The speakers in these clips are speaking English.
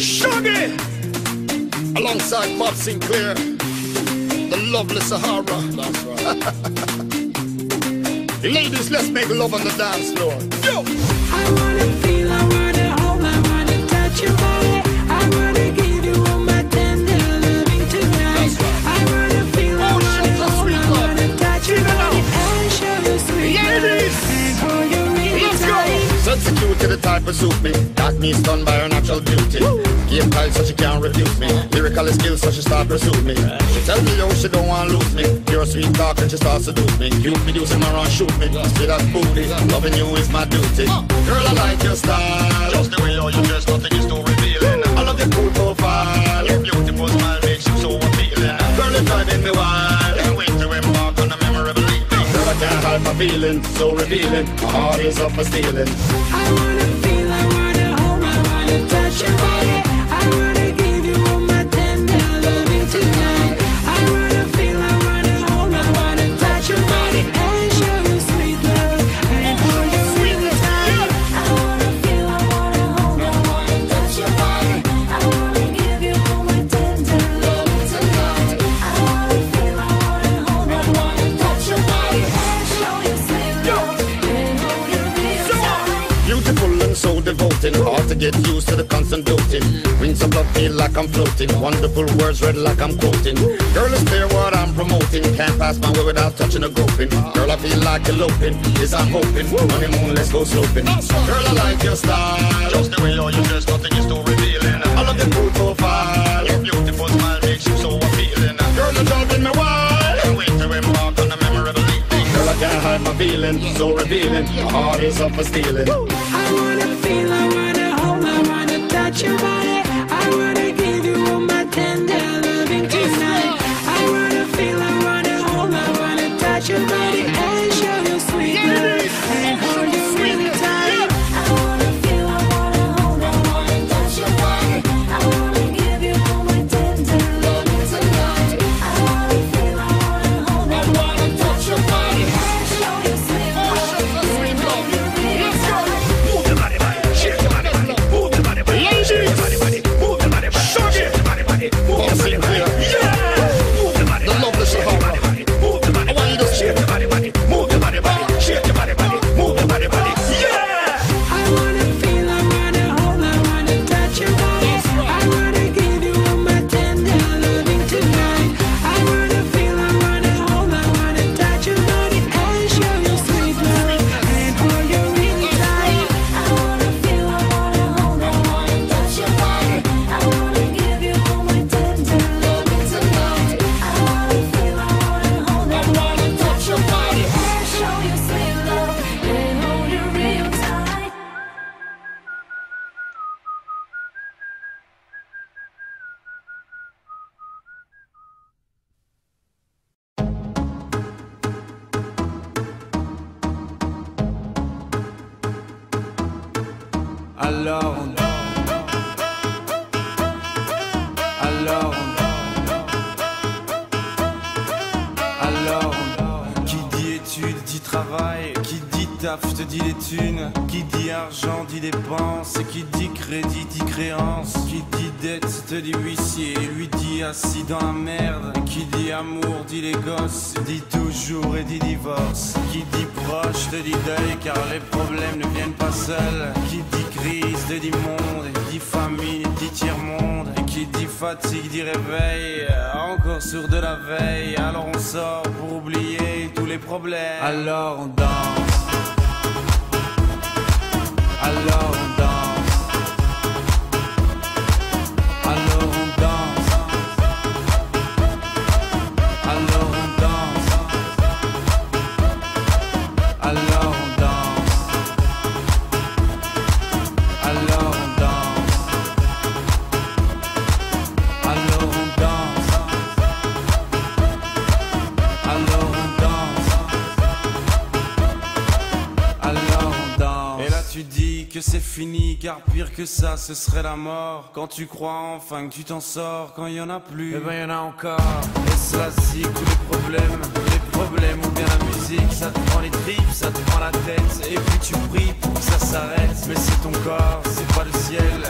Shaggy! Alongside Bob Sinclar, the lovely Sahara. That's right. Ladies, let's make love on the dance floor. Yo! I wanna feel, I wanna hold, I wanna touch your body. I wanna give you all my tender loving tonight. I wanna feel, I Oh, wanna shit, hold, I wanna touch your body and show you sweet love. Ladies! And hold you really Let's go! tight. Such cute to the type of suit me. Got me stunned by her natural beauty. Game tight so she can't refuse me. Lyrical skills so she start pursue me. She tell me yo she don't want lose me. Pure sweet talk and she start seduce me. You be using my run shoot me. See that booty. Loving you is my duty. Girl I like your style. Just the way you you dress, nothing is too revealing. I love your cool profile. Your beautiful smile makes you so appealing. Girl it's driving me wild. Can't wait to embark on a memorable evening. Girl I can't hide my feelings, so revealing. My heart is up for stealing. Wanna touch your body. I wanna hard get used to the constant doting. Wings of love feel like I'm floating, wonderful words read like I'm quoting. Girl, it's clear what I'm promoting, can't pass my way without touching a groping. Girl, I feel like eloping, is I'm hoping. Honeymoon, let's go sloping. Girl, I like your style, just the way you you dress, nothing is too revealing. I love your cool profile, your beautiful smile makes you so appealing. Girl, you're driving me wild, can't wait to embark on a memorable evening. Girl, I can't hide my feelings, so revealing. My heart is up for stealing. Alors on Alors travail Qui dit taf te dit les thunes Qui dit argent dit dépenses Et qui dit crédit dit créance Qui dit dette te dit huissier Lui dit assis dans la merde Qui dit amour dit les gosses Dit toujours et dit divorce Qui dit proche te dit deuil Car les problèmes ne viennent pas seuls Qui dit crise te dit monde Et dit famille dit tiers-monde Et qui dit fatigue dit réveil Encore sur de la veille Alors on sort pour oublier problèmes Alors on danse alors on danse. Tu dis que c'est fini, car pire que ça, ce serait la mort. Quand tu crois enfin que tu t'en sors, quand il y en a plus, eh ben y en a encore. Et cela zik ou les problèmes, les problèmes ou bien la musique, ça te prend les tripes, ça te prend la tête, et puis tu pries pour que ça s'arrête. Mais c'est ton corps, c'est pas le ciel,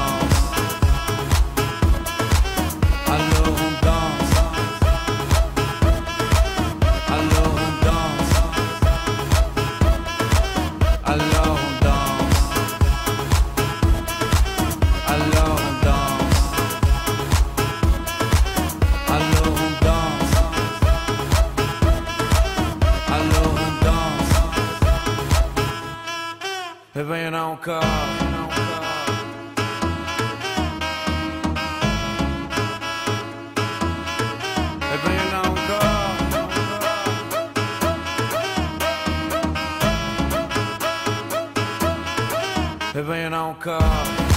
Alors Bem, eu não corro.